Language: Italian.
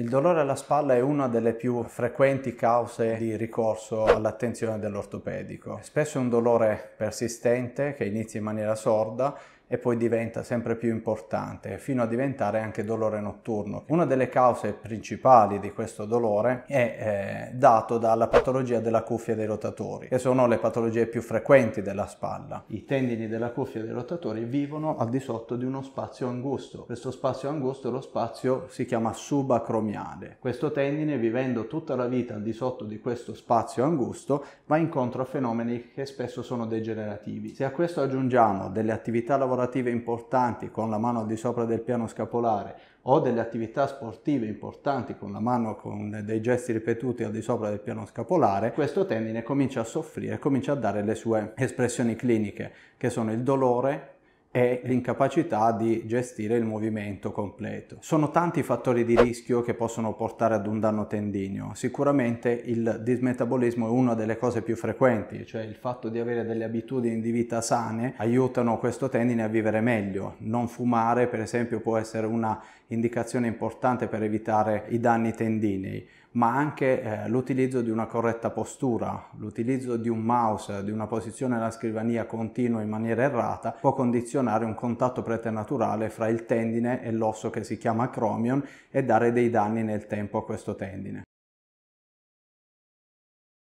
Il dolore alla spalla è una delle più frequenti cause di ricorso all'attenzione dell'ortopedico. Spesso è un dolore persistente che inizia in maniera sorda e poi diventa sempre più importante fino a diventare anche dolore notturno. Una delle cause principali di questo dolore è eh, dato dalla patologia della cuffia dei rotatori, che sono le patologie più frequenti della spalla. I tendini della cuffia dei rotatori vivono al di sotto di uno spazio angusto. Questo spazio angusto, lo spazio si chiama subacromiale. Questo tendine, vivendo tutta la vita al di sotto di questo spazio angusto, va incontro a fenomeni che spesso sono degenerativi. Se a questo aggiungiamo delle attività lavorative lavorative importanti con la mano al di sopra del piano scapolare o delle attività sportive importanti con la mano con dei gesti ripetuti al di sopra del piano scapolare, questo tendine comincia a soffrire, comincia a dare le sue espressioni cliniche, che sono il dolore, e l'incapacità di gestire il movimento completo. Sono tanti i fattori di rischio che possono portare ad un danno tendineo. Sicuramente il dismetabolismo è una delle cose più frequenti, cioè il fatto di avere delle abitudini di vita sane aiutano questo tendine a vivere meglio. Non fumare, per esempio, può essere una indicazione importante per evitare i danni tendinei ma anche eh, l'utilizzo di una corretta postura, l'utilizzo di un mouse, di una posizione alla scrivania continua in maniera errata può condizionare un contatto preternaturale fra il tendine e l'osso che si chiama acromion e dare dei danni nel tempo a questo tendine.